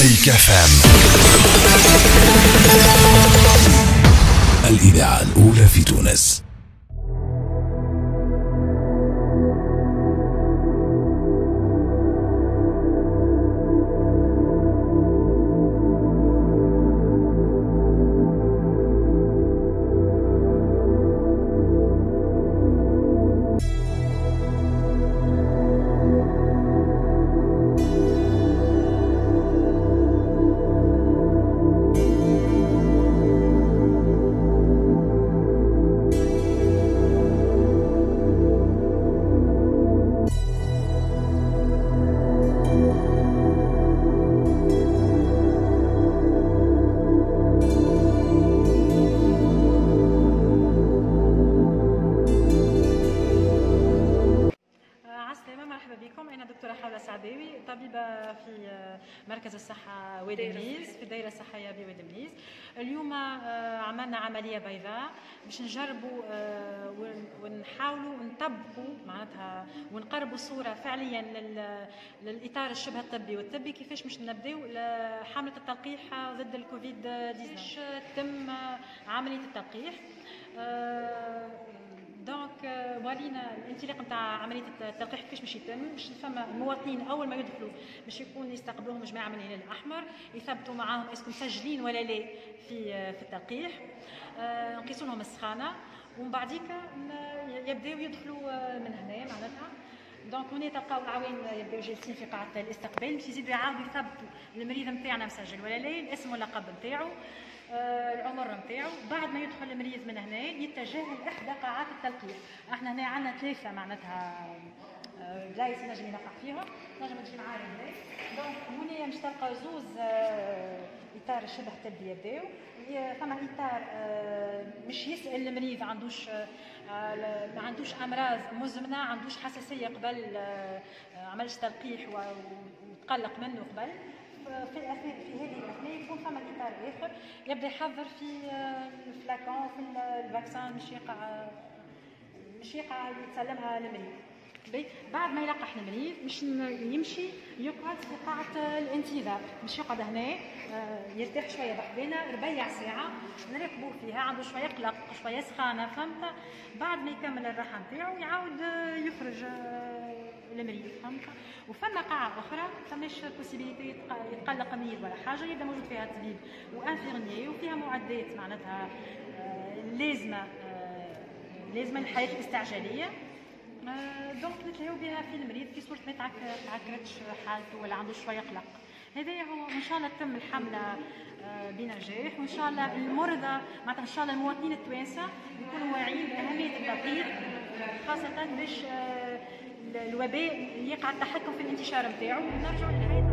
مزيك اف ام. الإذاعة الأولى في تونس. سعداوي طبيبة في مركز الصحة وادي مليز في الدائرة الصحية بوادي مليز اليوم آه، عملنا عملية بيضاء باش نجربوا آه، ون- ونحاولوا نطبقوا معناتها ونقربوا صورة فعليا لل- للإطار الشبه الطبي والطبي كيفاش باش نبداو حملة التلقيح ضد الكوفيد 19 باش تم عملية التلقيح؟ آه، آه، ورينا الانطلاق نتاع عملية التلقيح كيفاش باش يتم باش فما المواطنين أول ما يدخلوا باش يكون يستقبلوهم جماعة من الهلال الأحمر يثبتوا معاهم اسكم مسجلين ولا لا في في التلقيح. آه، نقيسوا لهم السخانة ومن بعديك يبداو يدخلوا آه، من هنا. دونك هنا تلقاو الاعوان يبداو جالسين في قاعه الاستقبال باش يزيدوا يعاودوا يثبتوا المريض نتاعنا مسجل ولا لا الاسم واللقب نتاعو آه، العمر نتاعو بعد ما يدخل المريض من هنا يتجه لاحدى قاعات التلقيح إحنا هنا عندنا ثلاثة معناتها آه، بلايص نجم ينقع فيها نجم تجي معايا هنا donc هنا باش تلقى زوز آه، إطار شبه طبي يبداو. ي- فما إطار آه، مش يسأل المريض عندوش آه، ما عندوش أمراض مزمنة عندوش حساسية قبل عملش تلقيح وتقلق منه قبل. في الاثناء في هذه الأثناء يكون فما إطار آخر يبدأ يحضر في ال flacon في ال- ال vaccin مش يقع مش يقع يتسلمها للمريض بعد ما يلقح المريض ن- يمشي يقعد في قاعة الانتظار. مش يقعد هنا آه، يرتاح شوية. بحذانا ربع ساعة نراقبوه فيها عنده شوية قلق شوية سخانة فهمت؟ بعد ما يكمل الراحة نتاعو يعاود آه، يخرج آه، المريض فهمت؟ وفما قاعة أخرى فماش possibilité يتقلق المريض ولا حاجة يبدا موجود فيها طبيب و infirmier وفيها معدات معناتها لازمة لازمة للحياة الاستعجالية. donc نتلاقيو بها في المريض في صورة ما تعك- تعكرتش حالته ولا عنده شوية قلق. هذا هو وان شاء الله تتم الحملة آه، بنجاح وإن شاء الله المرضى معناتها إن شاء الله المواطنين التوانسة يكونوا واعيين بأهمية التلقيح خاصة باش آه، الوباء يقع التحكم في الانتشار نتاعو ونرجعوا للحياة